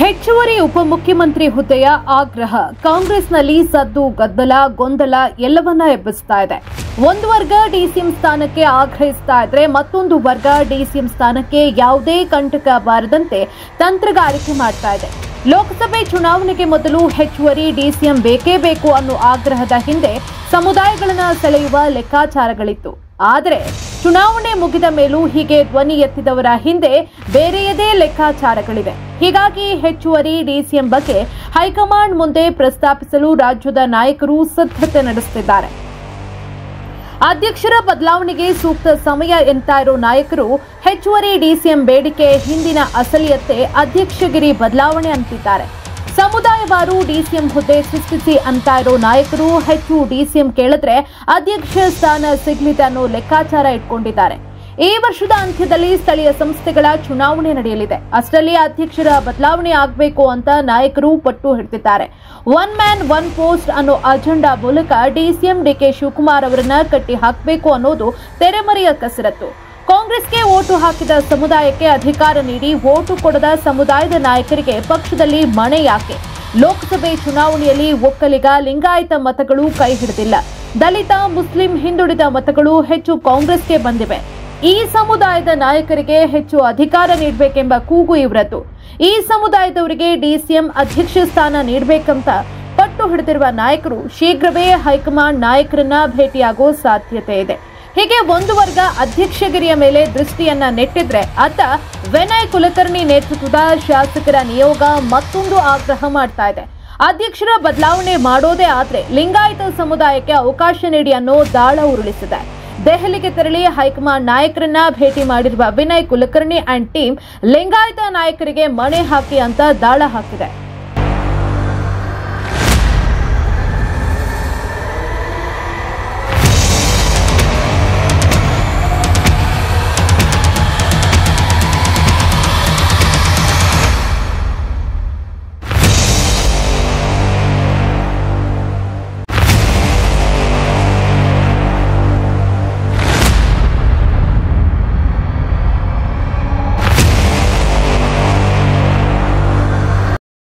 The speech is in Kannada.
ಹೆಚ್ಚುವರಿ ಉಪಮುಖ್ಯಮಂತ್ರಿ ಹುದ್ದೆಯ ಆಗ್ರಹ. ಕಾಂಗ್ರೆಸ್ನಲ್ಲಿ ಸದ್ದು, ಗದ್ದಲ, ಗೊಂದಲ ಎಲ್ಲವನ್ನ ಎಬ್ಬಿಸ್ತಾ ಇದೆ. ಒಂದು ವರ್ಗ ಡಿಸಿಎಂ ಸ್ಥಾನಕ್ಕೆ ಆಗ್ರಹಿಸ್ತಾ ಇದ್ರೆ ಮತ್ತೊಂದು ವರ್ಗ ಡಿಸಿಎಂ ಸ್ಥಾನಕ್ಕೆ ಯಾವುದೇ ಕಂಟಕ ಬಾರದಂತೆ ತಂತ್ರಗಾರಿಕೆ ಮಾಡ್ತಾ ಇದೆ. ಲೋಕಸಭೆ ಚುನಾವಣೆಗೆ ಮೊದಲು ಹೆಚ್ಚುವರಿ ಡಿಸಿಎಂ ಬೇಕೇ ಬೇಕು ಅನ್ನೋ ಆಗ್ರಹದ ಹಿಂದೆ ಸಮುದಾಯಗಳನ್ನು ಸೆಳೆಯುವ ಲೆಕ್ಕಾಚಾರಗಳಿತ್ತು. ಆದರೆ ಚುನಾವಣೆ ಮುಗಿದ ಮೇಲೂ ಹೀಗೆ ಧ್ವನಿ ಎತ್ತಿದವರ ಹಿಂದೆ ಬೇರೆಯದೇ ಲೆಕ್ಕಾಚಾರಗಳಿವೆ. ಹೀಗಾಗಿ ಹೆಚ್ಚುವರಿ ಡಿಸಿಎಂ ಬಗ್ಗೆ ಹೈಕಮಾಂಡ್ ಮುಂದೆ ಪ್ರಸ್ತಾಪಿಸಲು ರಾಜ್ಯದ ನಾಯಕರು ಸಿದ್ಧತೆ ನಡೆಸುತ್ತಿದ್ದಾರೆ. ಅಧ್ಯಕ್ಷರ ಬದಲಾವಣೆಗೆ ಸೂಕ್ತ ಸಮಯ ಎಂತ ಇರೋ ನಾಯಕರು ಹೆಚ್ಚುವರಿ ಡಿಸಿಎಂ ಬೇಡಿಕೆ, ಹಿಂದಿನ ಅಸಲಿಯತ್ತೆ, ಅಧ್ಯಕ್ಷಗಿರಿ ಬದಲಾವಣೆ ಅಂತಿದ್ದಾರೆ. ಸಮುದಾಯವಾರು ಡಿಸಿಎಂ ಹುದ್ದೆ ಸೃಷ್ಟಿಸಿ ಅಂತ ಇರೋ ನಾಯಕರು ಹೆಚ್ಚು ಡಿಸಿಎಂ ಕೇಳಿದ್ರೆ ಅಧ್ಯಕ್ಷ ಸ್ಥಾನ ಸಿಗ್ಲಿದೆ ಅನ್ನೋ ಲೆಕ್ಕಾಚಾರ ಇಟ್ಕೊಂಡಿದ್ದಾರೆ. ಈ ವರ್ಷದ ಅಂತ್ಯದಲ್ಲಿ ಸ್ಥಳೀಯ ಸಂಸ್ಥೆಗಳ ಚುನಾವಣೆ ನಡೆಯಲಿದೆ. ಅಷ್ಟರಲ್ಲಿ ಅಧ್ಯಕ್ಷರ ಬದಲಾವಣೆ ಆಗಬೇಕು ಅಂತ ನಾಯಕರು ಪಟ್ಟು ಹಿಡಿದಿದ್ದಾರೆ. ಒನ್ ಮ್ಯಾನ್, ಒನ್ ಪೋಸ್ಟ್ ಅನ್ನೋ ಅಜೆಂಡಾ ಮೂಲಕ ಡಿಸಿಎಂ ಡಿಕೆ ಶಿವಕುಮಾರ್ ಅವರನ್ನ ಕಟ್ಟಿ ಹಾಕಬೇಕು ಅನ್ನೋದು ತೆರೆಮರೆಯ ಕಸರತ್ತು. ಕಾಂಗ್ರೆಸ್ಗೆ ಓಟು ಹಾಕಿದ ಸಮುದಾಯಕ್ಕೆ ಅಧಿಕಾರ ನೀಡಿ ಓಟು ಕೊಡದ ಸಮುದಾಯದ ನಾಯಕರಿಗೆ ಪಕ್ಷದಲ್ಲಿ ಮಣೆ ಯಾಕೆ? ಲೋಕಸಭೆ ಚುನಾವಣೆಯಲ್ಲಿ ಒಕ್ಕಲಿಗ ಲಿಂಗಾಯತ ಮತಗಳು ಕೈ ಹಿಡಿದಿಲ್ಲ. ದಲಿತ, ಮುಸ್ಲಿಂ, ಹಿಂದುಳಿದ ಮತಗಳು ಹೆಚ್ಚು ಕಾಂಗ್ರೆಸ್ಗೆ ಬಂದಿವೆ. ಈ ಸಮುದಾಯದ ನಾಯಕರಿಗೆ ಹೆಚ್ಚು ಅಧಿಕಾರ ನೀಡಬೇಕೆಂಬ ಕೂಗು ಇವರದ್ದು. ಈ ಸಮುದಾಯದವರಿಗೆ ಡಿಸಿಎಂ ಅಧ್ಯಕ್ಷ ಸ್ಥಾನ ನೀಡಬೇಕಂತ ಪಟ್ಟು ಹಿಡಿದಿರುವ ನಾಯಕರು ಶೀಘ್ರವೇ ಹೈಕಮಾಂಡ್ ನಾಯಕರನ್ನ ಭೇಟಿಯಾಗೋ ಸಾಧ್ಯತೆ ಇದೆ. ಹೀಗೆ ಒಂದು ವರ್ಗ ಅಧ್ಯಕ್ಷಗಿರಿಯ ಮೇಲೆ ದೃಷ್ಟಿಯನ್ನ ನೆಟ್ಟಿದ್ರೆ ಅತ್ತ ವಿನಯ್ ಕುಲಕರ್ಣಿ ನೇತೃತ್ವದ ಶಾಸಕರ ನಿಯೋಗ ಮತ್ತೊಂದು ಆಗ್ರಹ ಮಾಡ್ತಾ ಇದೆ. ಅಧ್ಯಕ್ಷರ ಬದಲಾವಣೆ ಮಾಡೋದೇ ಆದ್ರೆ ಲಿಂಗಾಯತ ಸಮುದಾಯಕ್ಕೆ ಅವಕಾಶ ನೀಡಿ ಅನ್ನೋ ದಾಳ ಉರುಳಿಸಿದೆ. ದೆಹಲಿಗೆ ತೆರಳಿ ಹೈಕಮಾಂಡ್ ನಾಯಕರನ್ನ ಭೇಟಿ ಮಾಡಿರುವ ವಿನಯ್ ಕುಲಕರ್ಣಿ ಅಂಡ್ ಟೀಮ್ ಲಿಂಗಾಯತ ನಾಯಕರಿಗೆ ಮಣೆ ಹಾಕಿ ಅಂತ ದಾಳ ಹಾಕಿದೆ.